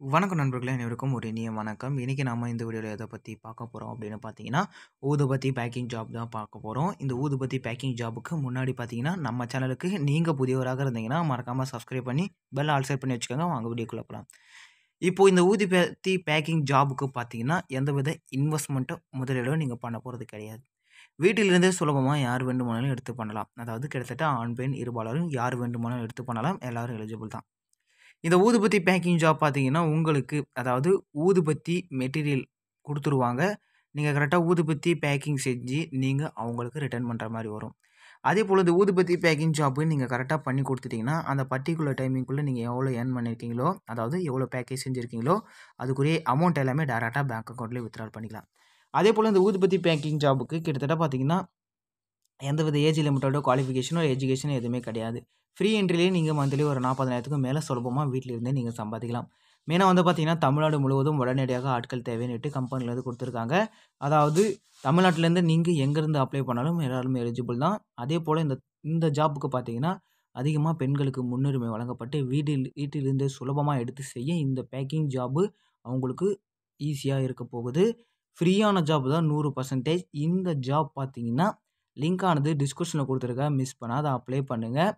வணக்கம் நண்பர்களே அனைவருக்கும் ஒரு இனிய வணக்கம். இன்றைக்கி நாம் இந்த வீடியோவில் எதை பற்றி பார்க்க போகிறோம் அப்படின்னு பார்த்தீங்கன்னா, ஊதுபத்தி பேக்கிங் ஜாப் தான் பார்க்க போகிறோம் இந்த ஊதுபத்தி பேக்கிங் ஜாபுக்கு முன்னாடி பார்த்தீங்கன்னா, நம்ம சேனலுக்கு நீங்கள் புதியவராக இருந்தீங்கன்னா, மறக்காமல் சப்ஸ்கிரைப் பண்ணி பெல் ஆல் செட் பண்ணி வச்சுக்கோங்க. வாங்க வீடியோக்குள்ள போகலாம் இப்போ இந்த ஊதுபத்தி பேக்கிங் ஜாபுக்கு பார்த்தீங்கன்னா, எந்தவித இன்வெஸ்ட்மென்ட்டோ, முதலீடோ நீங்கள் பண்ண போகிறது கிடையாது. வீட்டிலிருந்தே சுலபமாக யார் வேண்டுமானாலும் எடுத்து பண்ணலாம். அதாவது கிட்டத்தட்ட ஆண், பெண் இருபாலரும் யார் வேண்டுமானாலும் எடுத்து பண்ணலாம். எல்லோரும் எலிஜிபிள் தான். இந்த ஊதுபத்தி பேக்கிங் ஜாப் பார்த்தீங்கன்னா, உங்களுக்கு அதாவது ஊதுபத்தி மெட்டீரியல் கொடுத்துருவாங்க நீங்கள் கரெக்டாக ஊதுபத்தி பேக்கிங் செஞ்சு, நீங்கள் அவங்களுக்கு ரிட்டர்ன் பண்ணுற மாதிரி வரும். அதே போல் இந்த ஊதுபத்தி பேக்கிங் ஜாப்பு நீங்கள் கரெக்டாக பண்ணி கொடுத்துட்டிங்கன்னா அந்த பர்டிகுலர் டைமிங்குள்ளே நீங்கள் எவ்வளோ ஏர்ன் பண்ணியிருக்கீங்களோ, அதாவது எவ்வளோ பேக்கேஜ் செஞ்சுருக்கீங்களோ அதுக்குரிய அமௌண்ட் எல்லாமே டேரெக்டாக பேங்க் அக்கௌண்ட்லேயே வித்ட்ரால் பண்ணிக்கலாம். அதே போல் இந்த ஊதுபத்தி பேக்கிங் ஜாபுக்கு கிட்டத்தட்ட பார்த்தீங்கன்னா, எந்த வித ஏஜ் லிமிட்டோட குவாலிஃபிகேஷனோ, எஜுகேஷனோ எதுவுமே கிடையாது. ஃப்ரீ என்ட்ரிலேயே நீங்கள் மந்த்லி ஒரு நாற்பதாயிரத்துக்கு மேலே சுலபமாக வீட்டில் இருந்தே நீங்கள் சம்பாதிக்கலாம். மெயினாக வந்து பார்த்தீங்கன்னா, தமிழ்நாடு முழுவதும் உடனடியாக ஆட்கள் தேவைன்னுட்டு கம்பெனிலேருந்து கொடுத்துருக்காங்க அதாவது தமிழ்நாட்டிலேருந்து நீங்கள் எங்கேருந்து அப்ளை பண்ணாலும் எல்லாருமே எலிஜிபிள் தான். அதே போல் இந்த இந்த ஜாபுக்கு பார்த்தீங்கன்னா, அதிகமாக பெண்களுக்கு முன்னுரிமை வழங்கப்பட்டு, வீட்டில் வீட்டிலிருந்தே சுலபமாக எடுத்து செய்ய இந்த பேக்கிங் ஜாபு அவங்களுக்கு ஈஸியாக இருக்க போகுது. ஃப்ரீயான ஜாப் தான் 100% இந்த ஜாப் பார்த்தீங்கன்னா, லிங்க்கானது டிஸ்கிரிப்ஷனில் கொடுத்துருக்கேன் மிஸ் பண்ணாத அப்ளை பண்ணுங்கள்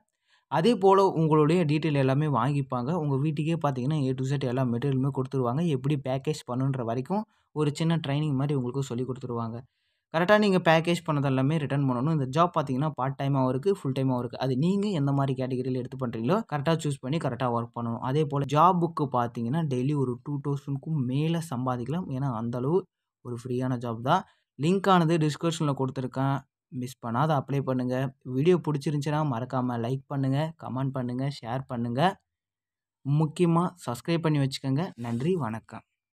அதே போல் உங்களுடைய டீட்டெயில் எல்லாமே வாங்கிப்பாங்க. உங்கள் வீட்டுக்கே பார்த்தீங்கன்னா, ஏ டு செட் எல்லா மெட்டீரியலுமே கொடுத்துருவாங்க எப்படி பேக்கேஜ் பண்ணுன்ற வரைக்கும் ஒரு சின்ன ட்ரைனிங் மாதிரி உங்களுக்கு சொல்லிக் கொடுத்துருவாங்க கரெக்டாக நீங்கள் பேக்கேஜ் பண்ணது எல்லாமே ரிட்டர்ன் பண்ணணும். இந்த ஜாப் பார்த்தீங்கன்னா, பார்ட் டைமாகவும் இருக்குது ஃபுல் டைமாகவும் இருக்குது அது நீங்கள் எந்த மாதிரி கேட்டகரியில் எடுத்து பண்ணுறீங்களோ கரெக்டாக சூஸ் பண்ணி கரெக்டாக ஒர்க் பண்ணணும். அதேபோல ஜாபுக்கு பார்த்தீங்கன்னா, டெய்லி ஒரு டூ தௌசண்ட்க்கும் மேலே சம்பாதிக்கலாம். ஏன்னா, அந்த அளவு ஒரு ஃப்ரீயான ஜாப் தான். லிங்க் ஆனது கொடுத்துருக்கேன் மிஸ் பண்ணாத அப்ளை பண்ணுங்கள் வீடியோ பிடிச்சிருந்துச்சின்னா மறக்காமல் லைக் பண்ணுங்கள் கமெண்ட் பண்ணுங்கள் ஷேர் பண்ணுங்கள் முக்கியமாக சப்ஸ்கிரைப் பண்ணி வச்சுக்கோங்க. நன்றி, வணக்கம்.